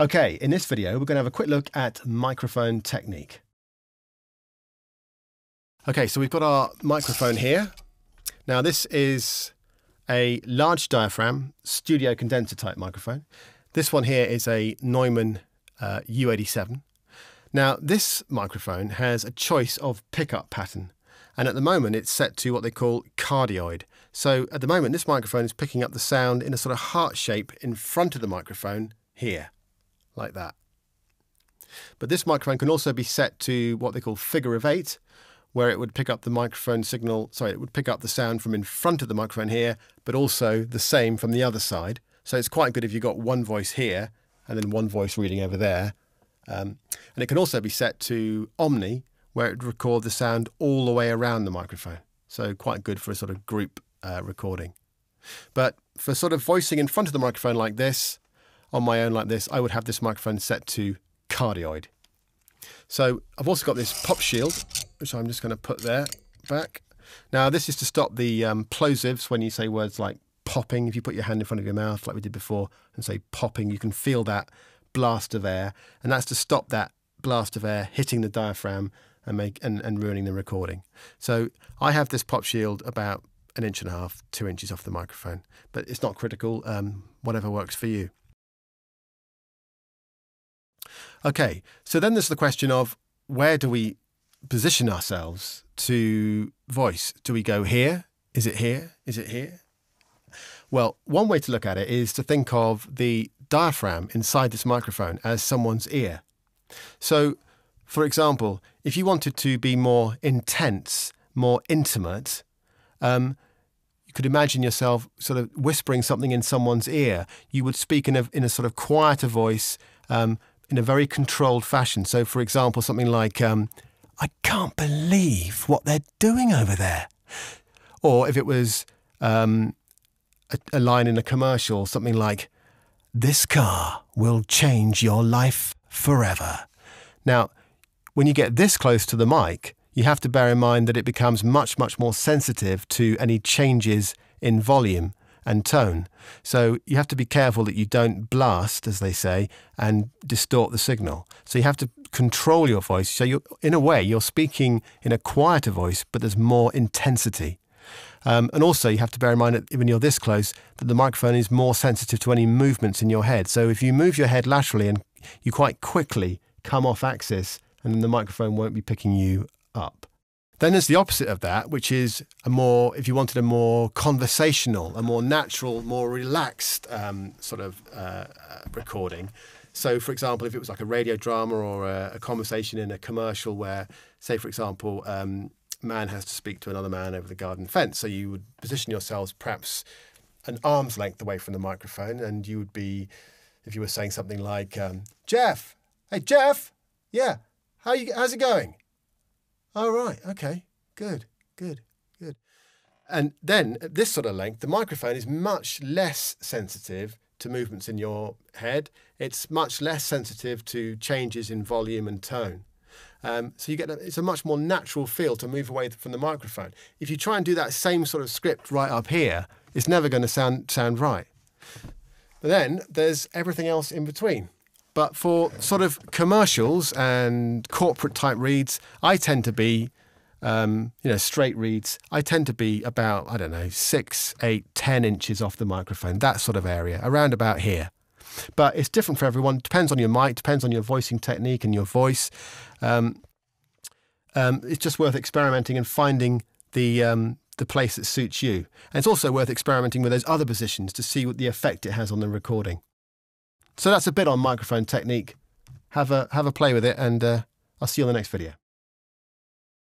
Okay, in this video, we're going to have a quick look at microphone technique. Okay, so we've got our microphone here. Now, this is a large diaphragm studio condenser type microphone. This one here is a Neumann uh, U87. Now, this microphone has a choice of pickup pattern, and at the moment it's set to what they call cardioid. So at the moment, this microphone is picking up the sound in a sort of heart shape in front of the microphone here like that. But this microphone can also be set to what they call figure of eight, where it would pick up the microphone signal, sorry, it would pick up the sound from in front of the microphone here, but also the same from the other side. So it's quite good if you've got one voice here and then one voice reading over there. Um, and it can also be set to omni, where it would record the sound all the way around the microphone. So quite good for a sort of group uh, recording. But for sort of voicing in front of the microphone like this, on my own like this, I would have this microphone set to cardioid. So I've also got this pop shield, which I'm just going to put there back. Now this is to stop the um, plosives when you say words like popping. If you put your hand in front of your mouth like we did before and say popping, you can feel that blast of air, and that's to stop that blast of air hitting the diaphragm and make and, and ruining the recording. So I have this pop shield about an inch and a half, two inches off the microphone, but it's not critical. Um, whatever works for you. Okay, so then there's the question of where do we position ourselves to voice? Do we go here? Is it here? Is it here? Well, one way to look at it is to think of the diaphragm inside this microphone as someone's ear. So, for example, if you wanted to be more intense, more intimate, um, you could imagine yourself sort of whispering something in someone's ear. You would speak in a, in a sort of quieter voice, um, in a very controlled fashion. So, for example, something like, um, I can't believe what they're doing over there. Or if it was um, a, a line in a commercial, something like, This car will change your life forever. Now, when you get this close to the mic, you have to bear in mind that it becomes much, much more sensitive to any changes in volume and tone. So you have to be careful that you don't blast, as they say, and distort the signal. So you have to control your voice. So you in a way, you're speaking in a quieter voice, but there's more intensity. Um, and also, you have to bear in mind that when you're this close, that the microphone is more sensitive to any movements in your head. So if you move your head laterally and you quite quickly come off axis, and then the microphone won't be picking you up. Then there's the opposite of that, which is a more, if you wanted a more conversational, a more natural, more relaxed um, sort of uh, uh, recording. So, for example, if it was like a radio drama or a, a conversation in a commercial where, say, for example, um, man has to speak to another man over the garden fence, so you would position yourselves perhaps an arm's length away from the microphone, and you would be, if you were saying something like, um, "Jeff, hey Jeff, yeah, how you, how's it going?" Oh, right. Okay. Good. Good. Good. And then at this sort of length, the microphone is much less sensitive to movements in your head. It's much less sensitive to changes in volume and tone. Um, so you get a, it's a much more natural feel to move away from the microphone. If you try and do that same sort of script right up here, it's never going to sound sound right. But then there's everything else in between. But for sort of commercials and corporate type reads, I tend to be, um, you know, straight reads. I tend to be about, I don't know, six, eight, ten inches off the microphone, that sort of area, around about here. But it's different for everyone. Depends on your mic, depends on your voicing technique and your voice. Um, um, it's just worth experimenting and finding the um, the place that suits you. And it's also worth experimenting with those other positions to see what the effect it has on the recording. So that's a bit on microphone technique. Have a have a play with it, and uh, I'll see you on the next video.